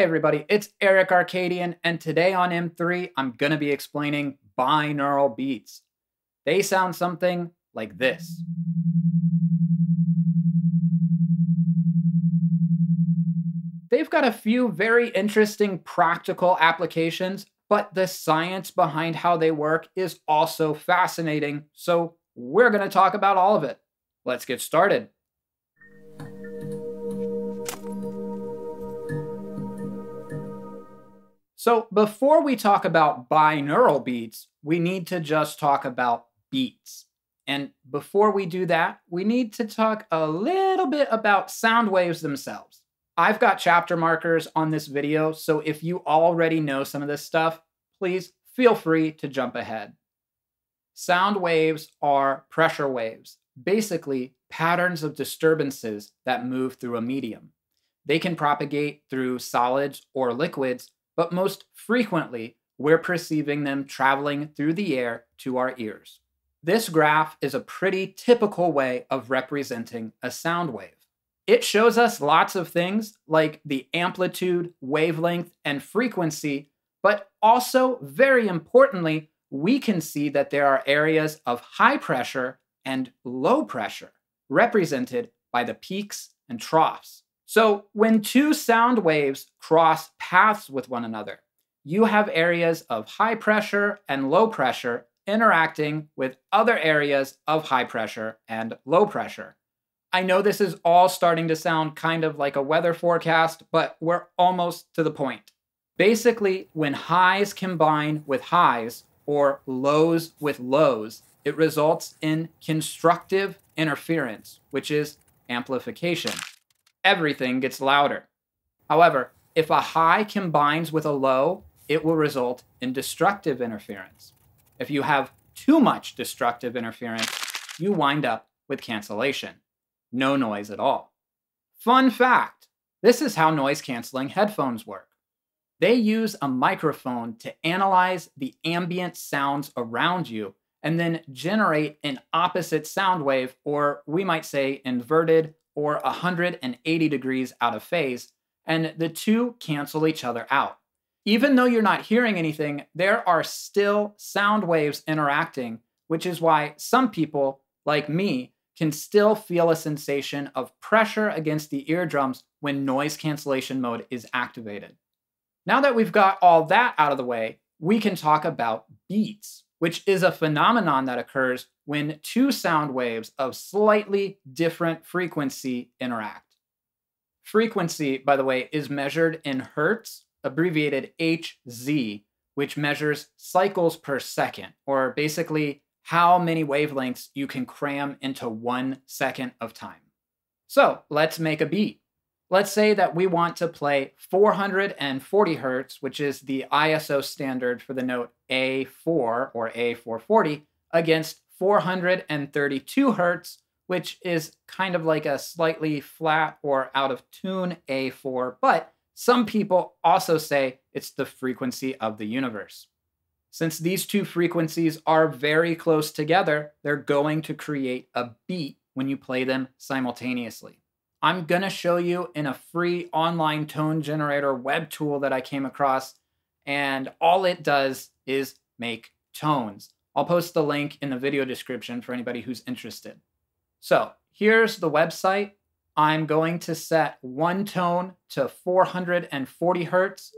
Hey everybody, it's Aerik Arkadian, and today on M3, I'm gonna be explaining binaural beats. They sound something like this. They've got a few very interesting practical applications, but the science behind how they work is also fascinating, so we're gonna talk about all of it. Let's get started. So before we talk about binaural beats, we need to just talk about beats. And before we do that, we need to talk a little bit about sound waves themselves. I've got chapter markers on this video, so if you already know some of this stuff, please feel free to jump ahead. Sound waves are pressure waves, basically patterns of disturbances that move through a medium. They can propagate through solids or liquids but most frequently, we're perceiving them traveling through the air to our ears. This graph is a pretty typical way of representing a sound wave. It shows us lots of things like the amplitude, wavelength, and frequency, but also, very importantly, we can see that there are areas of high pressure and low pressure, represented by the peaks and troughs. So when two sound waves cross paths with one another, you have areas of high pressure and low pressure interacting with other areas of high pressure and low pressure. I know this is all starting to sound kind of like a weather forecast, but we're almost to the point. Basically, when highs combine with highs or lows with lows, it results in constructive interference, which is amplification everything gets louder. However, if a high combines with a low, it will result in destructive interference. If you have too much destructive interference, you wind up with cancellation. No noise at all. Fun fact this is how noise canceling headphones work. They use a microphone to analyze the ambient sounds around you and then generate an opposite sound wave, or we might say inverted or 180 degrees out of phase, and the two cancel each other out. Even though you're not hearing anything, there are still sound waves interacting, which is why some people, like me, can still feel a sensation of pressure against the eardrums when noise cancellation mode is activated. Now that we've got all that out of the way, we can talk about beats which is a phenomenon that occurs when two sound waves of slightly different frequency interact. Frequency, by the way, is measured in hertz, abbreviated Hz, which measures cycles per second, or basically how many wavelengths you can cram into one second of time. So let's make a beat. Let's say that we want to play 440 hertz, which is the ISO standard for the note A4 or A440, against 432 hertz, which is kind of like a slightly flat or out of tune A4, but some people also say it's the frequency of the universe. Since these two frequencies are very close together, they're going to create a beat when you play them simultaneously. I'm going to show you in a free online tone generator web tool that I came across. And all it does is make tones. I'll post the link in the video description for anybody who's interested. So here's the website. I'm going to set one tone to 440 hertz.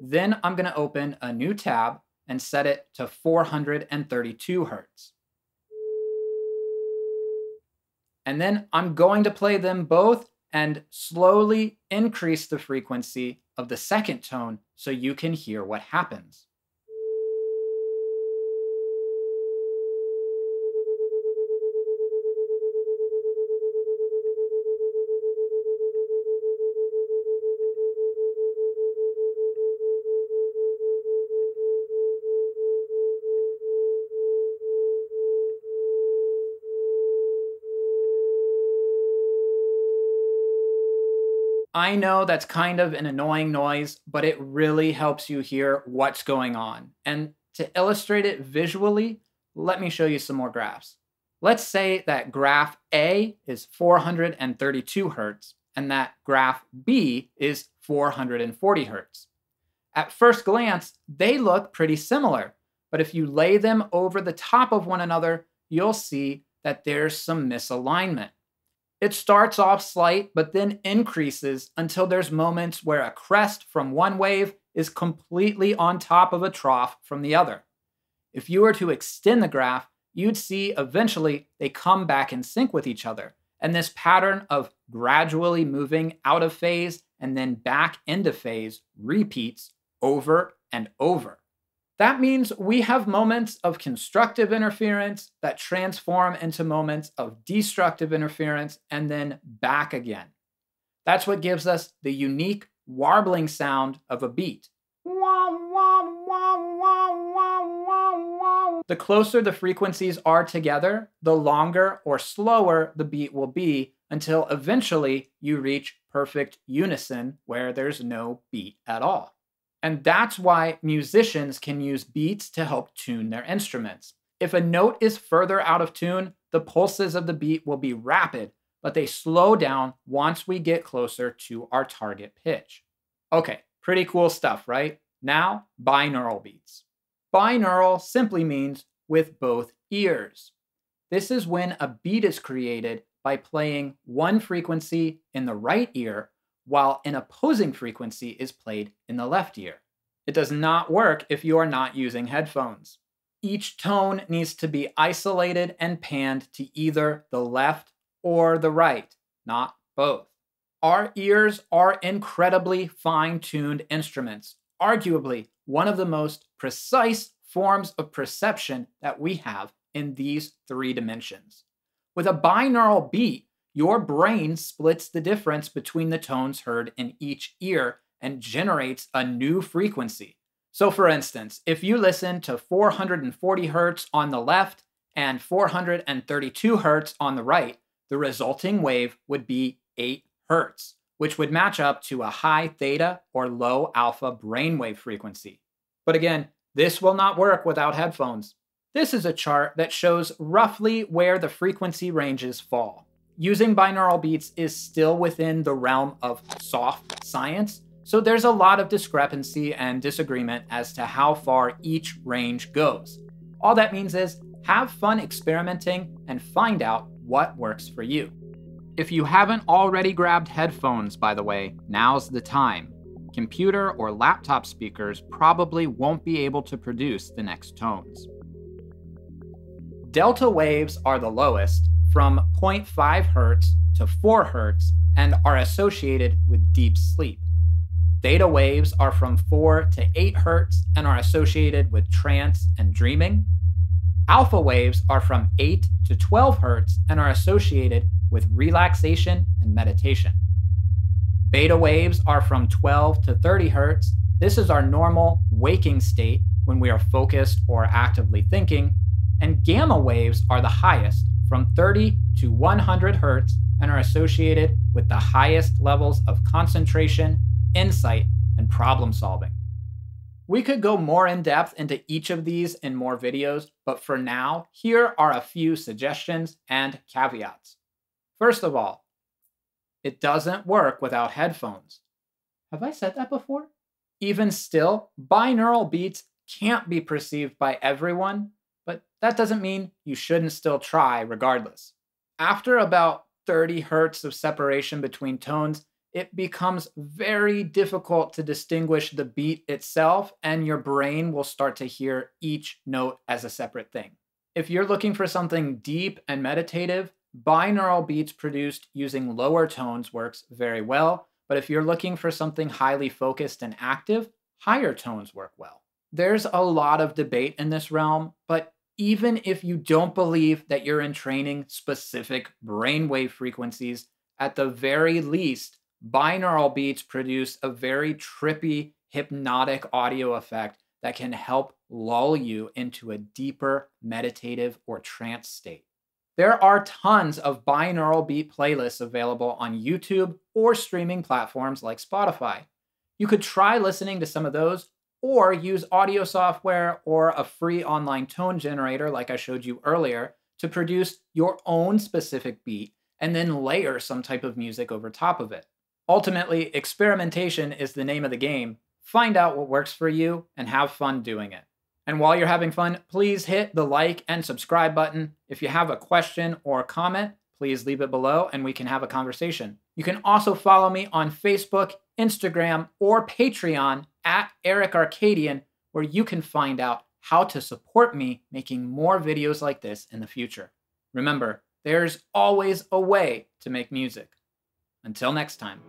Then I'm going to open a new tab and set it to 432 hertz. And then I'm going to play them both and slowly increase the frequency of the second tone so you can hear what happens. I know that's kind of an annoying noise, but it really helps you hear what's going on. And to illustrate it visually, let me show you some more graphs. Let's say that graph A is 432 hertz and that graph B is 440 hertz. At first glance, they look pretty similar, but if you lay them over the top of one another, you'll see that there's some misalignment. It starts off slight, but then increases until there's moments where a crest from one wave is completely on top of a trough from the other. If you were to extend the graph, you'd see eventually they come back in sync with each other. And this pattern of gradually moving out of phase and then back into phase repeats over and over. That means we have moments of constructive interference that transform into moments of destructive interference and then back again. That's what gives us the unique warbling sound of a beat. The closer the frequencies are together, the longer or slower the beat will be until eventually you reach perfect unison where there's no beat at all. And that's why musicians can use beats to help tune their instruments. If a note is further out of tune, the pulses of the beat will be rapid, but they slow down once we get closer to our target pitch. Okay, pretty cool stuff, right? Now, binaural beats. Binaural simply means with both ears. This is when a beat is created by playing one frequency in the right ear while an opposing frequency is played in the left ear. It does not work if you are not using headphones. Each tone needs to be isolated and panned to either the left or the right, not both. Our ears are incredibly fine tuned instruments, arguably one of the most precise forms of perception that we have in these three dimensions. With a binaural beat, your brain splits the difference between the tones heard in each ear and generates a new frequency. So, for instance, if you listen to 440 hertz on the left and 432 hertz on the right, the resulting wave would be 8 hertz, which would match up to a high theta or low alpha brainwave frequency. But again, this will not work without headphones. This is a chart that shows roughly where the frequency ranges fall using binaural beats is still within the realm of soft science, so there's a lot of discrepancy and disagreement as to how far each range goes. All that means is have fun experimenting and find out what works for you. If you haven't already grabbed headphones, by the way, now's the time. Computer or laptop speakers probably won't be able to produce the next tones. Delta waves are the lowest, from 0.5 Hz to 4 Hz and are associated with deep sleep. Theta waves are from 4 to 8 Hz and are associated with trance and dreaming. Alpha waves are from 8 to 12 Hz and are associated with relaxation and meditation. Beta waves are from 12 to 30 Hz. This is our normal waking state when we are focused or actively thinking. And gamma waves are the highest from 30 to 100 hertz and are associated with the highest levels of concentration, insight, and problem solving. We could go more in depth into each of these in more videos, but for now, here are a few suggestions and caveats. First of all, it doesn't work without headphones. Have I said that before? Even still, binaural beats can't be perceived by everyone that doesn't mean you shouldn't still try regardless. After about 30 hertz of separation between tones, it becomes very difficult to distinguish the beat itself, and your brain will start to hear each note as a separate thing. If you're looking for something deep and meditative, binaural beats produced using lower tones works very well, but if you're looking for something highly focused and active, higher tones work well. There's a lot of debate in this realm, but even if you don't believe that you're in training specific brainwave frequencies, at the very least, binaural beats produce a very trippy, hypnotic audio effect that can help lull you into a deeper meditative or trance state. There are tons of binaural beat playlists available on YouTube or streaming platforms like Spotify. You could try listening to some of those or use audio software or a free online tone generator, like I showed you earlier, to produce your own specific beat and then layer some type of music over top of it. Ultimately, experimentation is the name of the game. Find out what works for you and have fun doing it. And while you're having fun, please hit the like and subscribe button. If you have a question or comment, please leave it below and we can have a conversation. You can also follow me on Facebook, Instagram, or Patreon at Aerik Arkadian, where you can find out how to support me making more videos like this in the future. Remember, there's always a way to make music. Until next time.